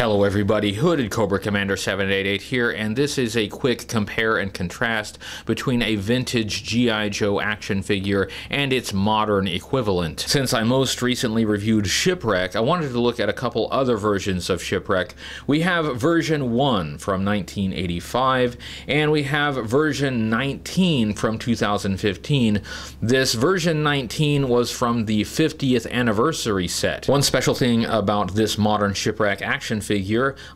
Hello everybody, Hooded Cobra Commander 788 here, and this is a quick compare and contrast between a vintage G.I. Joe action figure and its modern equivalent. Since I most recently reviewed Shipwreck, I wanted to look at a couple other versions of Shipwreck. We have version 1 from 1985, and we have version 19 from 2015. This version 19 was from the 50th anniversary set. One special thing about this modern Shipwreck action figure.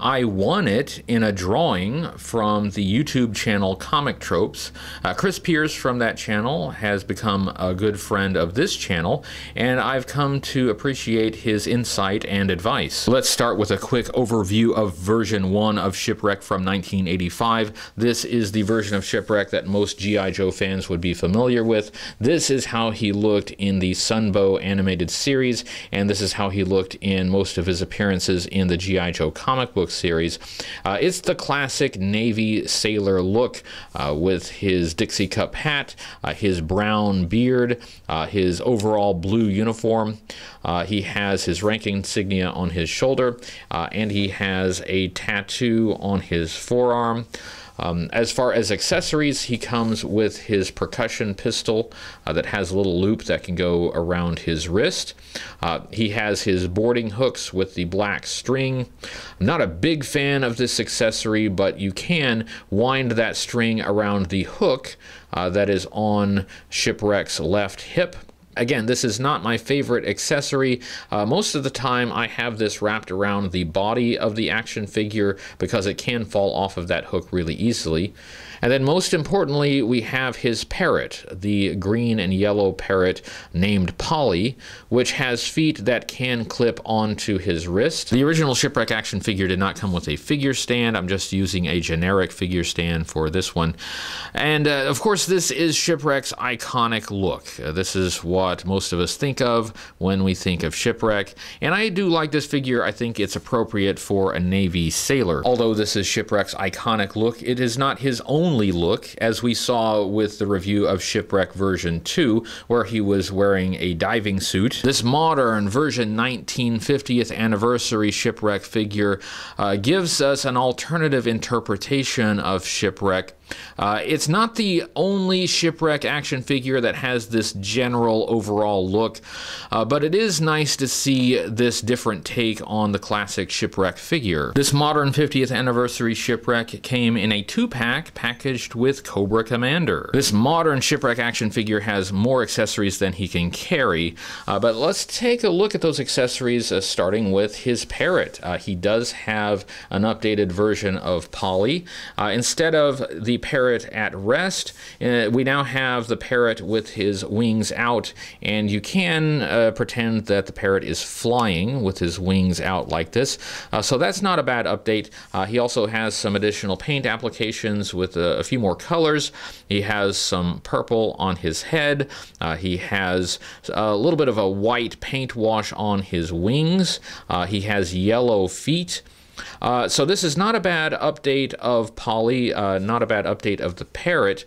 I won it in a drawing from the YouTube channel Comic Tropes. Uh, Chris Piers from that channel has become a good friend of this channel, and I've come to appreciate his insight and advice. Let's start with a quick overview of version 1 of Shipwreck from 1985. This is the version of Shipwreck that most G.I. Joe fans would be familiar with. This is how he looked in the Sunbow animated series, and this is how he looked in most of his appearances in the G.I. Joe comic book series. Uh, it's the classic Navy sailor look uh, with his Dixie Cup hat, uh, his brown beard, uh, his overall blue uniform. Uh, he has his rank insignia on his shoulder, and he has a tattoo on his forearm. Um, as far as accessories, he comes with his percussion pistol uh, that has a little loop that can go around his wrist. Uh, he has his boarding hooks with the black string. I'm not a big fan of this accessory, but you can wind that string around the hook uh, that is on Shipwreck's left hip. Again, this is not my favorite accessory. Uh, most of the time I have this wrapped around the body of the action figure because it can fall off of that hook really easily. And then most importantly, we have his parrot, the green and yellow parrot named Polly, which has feet that can clip onto his wrist. The original Shipwreck action figure did not come with a figure stand. I'm just using a generic figure stand for this one. And uh, of course, this is Shipwreck's iconic look. Uh, this is what most of us think of when we think of Shipwreck. And I do like this figure. I think it's appropriate for a Navy sailor. Although this is Shipwreck's iconic look, it is not his only look, as we saw with the review of Shipwreck version 2, where he was wearing a diving suit. This modern version 1950th anniversary Shipwreck figure uh, gives us an alternative interpretation of Shipwreck uh, it's not the only shipwreck action figure that has this general overall look, uh, but it is nice to see this different take on the classic shipwreck figure. This modern 50th anniversary shipwreck came in a two-pack packaged with Cobra Commander. This modern shipwreck action figure has more accessories than he can carry, uh, but let's take a look at those accessories uh, starting with his parrot. Uh, he does have an updated version of Polly. Uh, instead of the the parrot at rest. Uh, we now have the parrot with his wings out, and you can uh, pretend that the parrot is flying with his wings out like this. Uh, so that's not a bad update. Uh, he also has some additional paint applications with a, a, few more colors. He has some purple on his head. Uh, he has a little bit of a white paint wash on his wings. Uh, he has yellow feet. Uh, so this is not a bad update of Polly, uh, not a bad update of the parrot.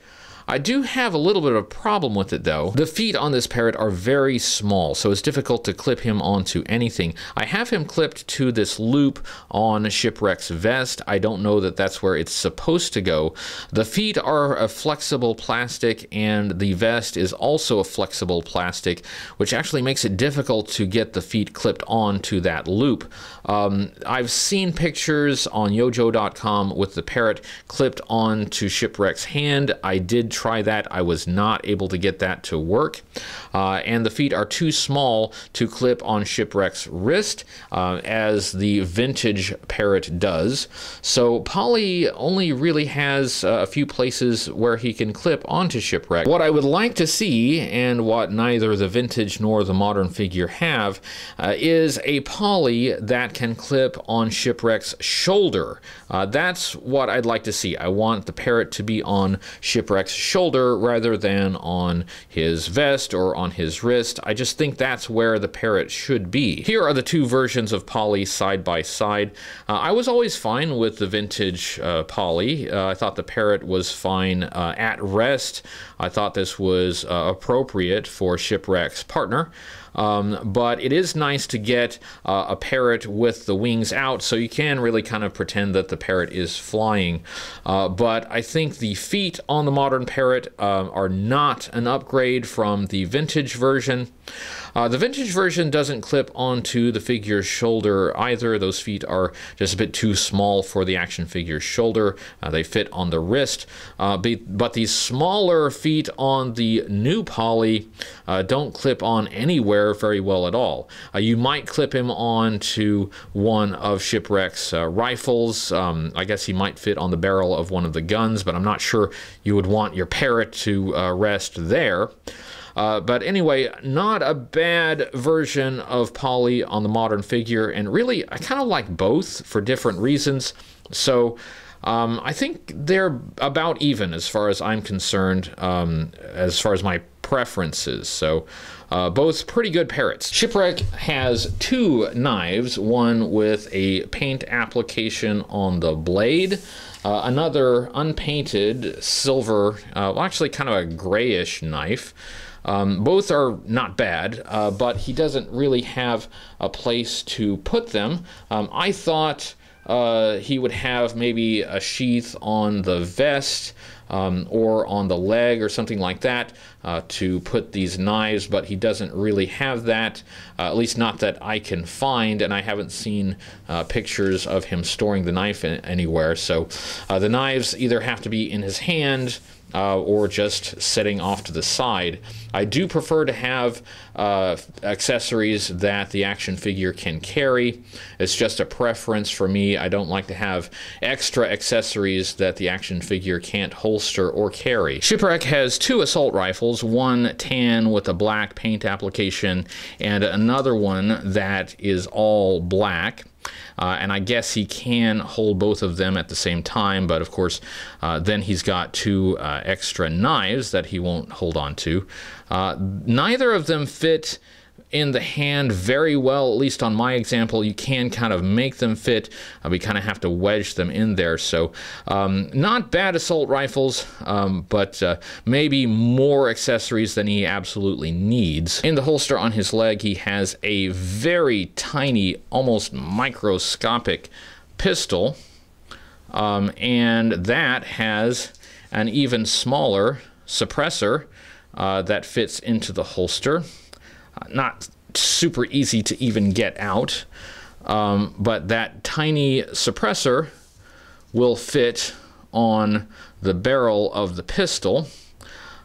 I do have a little bit of a problem with it though. The feet on this parrot are very small, so it's difficult to clip him onto anything. I have him clipped to this loop on Shipwreck's vest. I don't know that that's where it's supposed to go. The feet are a flexible plastic and the vest is also a flexible plastic, which actually makes it difficult to get the feet clipped onto that loop. Um, I've seen pictures on yojoe.com with the parrot clipped onto Shipwreck's hand. I did try that. I was not able to get that to work. Uh, and the feet are too small to clip on Shipwreck's wrist, uh, as the vintage Parrot does. So Polly only really has uh, a few places where he can clip onto Shipwreck. What I would like to see, and what neither the vintage nor the modern figure have, uh, is a Polly that can clip on Shipwreck's shoulder. Uh, that's what I'd like to see. I want the Parrot to be on Shipwreck's shoulder rather than on his vest or on his wrist. I just think that's where the parrot should be. Here are the two versions of Polly side by side. Uh, I was always fine with the vintage uh, Polly. Uh, I thought the parrot was fine uh, at rest. I thought this was uh, appropriate for Shipwreck's partner. Um, but it is nice to get uh, a parrot with the wings out so you can really kind of pretend that the parrot is flying. Uh, but I think the feet on the modern parrot uh, are not an upgrade from the vintage version. Uh, the vintage version doesn't clip onto the figure's shoulder either. Those feet are just a bit too small for the action figure's shoulder. Uh, they fit on the wrist. Uh, but the smaller feet on the new Polly uh, don't clip on anywhere very well at all. Uh, you might clip him onto one of Shipwreck's rifles. Um, I guess he might fit on the barrel of one of the guns, but I'm not sure you would want your parrot to rest there. Uh, but anyway, not a bad version of Polly on the modern figure, and really, I kind of like both for different reasons. So. Um, I think they're about even as far as I'm concerned, um, as far as my preferences. So, uh, both pretty good parrots. Shipwreck has two knives, one with a paint application on the blade, uh, another unpainted silver, uh, well, actually kind of a grayish knife. Um, both are not bad, uh, but he doesn't really have a place to put them. Um, I thought he would have maybe a sheath on the vest um, or on the leg or something like that uh, to put these knives, but he doesn't really have that, uh, at least not that I can find, and I haven't seen uh, pictures of him storing the knife in, anywhere. So uh, the knives either have to be in his hand uh, or just setting off to the side. I do prefer to have uh, accessories that the action figure can carry. It's just a preference for me. I don't like to have extra accessories that the action figure can't holster or carry. Shipwreck has two assault rifles, one tan with a black paint application and another one that is all black. Uh, and I guess he can hold both of them at the same time, but of course, uh, then he's got two uh, extra knives that he won't hold on to. Uh, neither of them fit in the hand very well, at least on my example. You can kind of make them fit. Uh, we kind of have to wedge them in there. So, um, not bad assault rifles, um, but uh, maybe more accessories than he absolutely needs. In the holster on his leg, he has a very tiny, almost microscopic pistol. Um, and that has an even smaller suppressor uh, that fits into the holster not super easy to even get out, um, but that tiny suppressor will fit on the barrel of the pistol.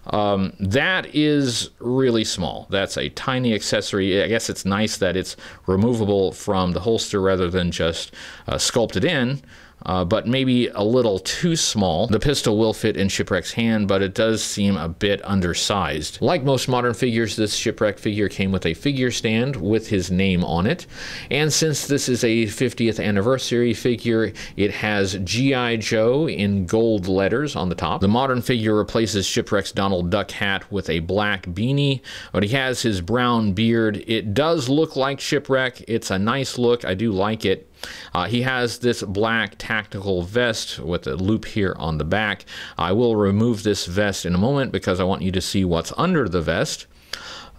Um, that is really small. That's a tiny accessory. I guess it's nice that it's removable from the holster rather than just uh, sculpted in uh, but maybe a little too small. The pistol will fit in Shipwreck's hand, but it does seem a bit undersized. Like most modern figures, this Shipwreck figure came with a figure stand with his name on it, and since this is a 50th anniversary figure, it has G.I. Joe in gold letters on the top. The modern figure replaces Shipwreck's Donald Duck hat with a black beanie, but he has his brown beard. It does look like Shipwreck. It's a nice look. I do like it. Uh, he has this black tactical vest with a loop here on the back. I will remove this vest in a moment because I want you to see what's under the vest.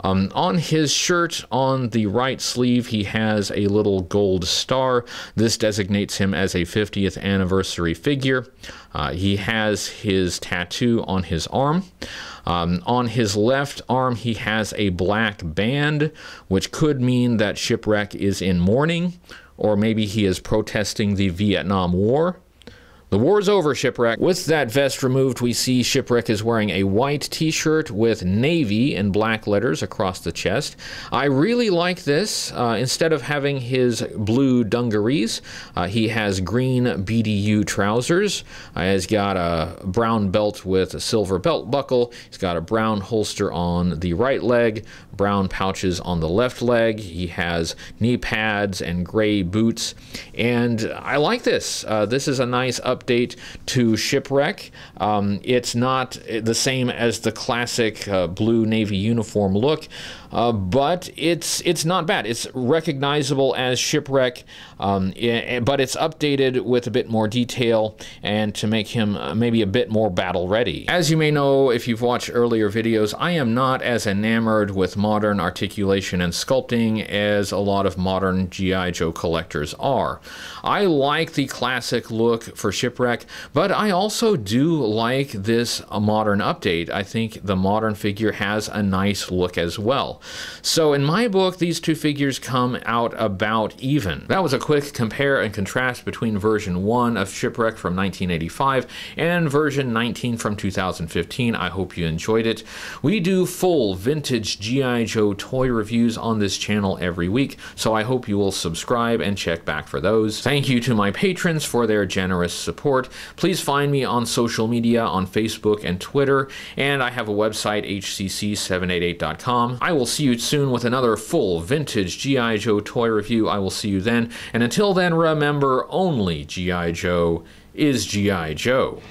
Um, on his shirt, on the right sleeve, he has a little gold star. This designates him as a 50th anniversary figure. Uh, he has his tattoo on his arm. Um, on his left arm, he has a black band, which could mean that Shipwreck is in mourning or maybe he is protesting the Vietnam War. The war's over, Shipwreck. With that vest removed, we see Shipwreck is wearing a white t-shirt with Navy in black letters across the chest. I really like this. Uh, instead of having his blue dungarees, uh, he has green BDU trousers. Uh, he's got a brown belt with a silver belt buckle. He's got a brown holster on the right leg, brown pouches on the left leg. He has knee pads and gray boots. And I like this. Uh, this is a nice up update to Shipwreck. Um, it's not the same as the classic uh, blue navy uniform look, uh, but it's it's not bad. It's recognizable as Shipwreck, um, but it's updated with a bit more detail and to make him uh, maybe a bit more battle ready. As you may know if you've watched earlier videos, I am not as enamored with modern articulation and sculpting as a lot of modern G.I. Joe collectors are. I like the classic look for Shipwreck, but I also do like this modern update. I think the modern figure has a nice look as well. So in my book, these two figures come out about even. That was a quick compare and contrast between version 1 of Shipwreck from 1985 and version 19 from 2015. I hope you enjoyed it. We do full vintage G.I. Joe toy reviews on this channel every week, so I hope you will subscribe and check back for those. Thank you to my patrons for their generous support. Please find me on social media on Facebook and Twitter, and I have a website, hcc788.com. I will see you soon with another full vintage G.I. Joe toy review. I will see you then, and until then, remember only G.I. Joe is G.I. Joe.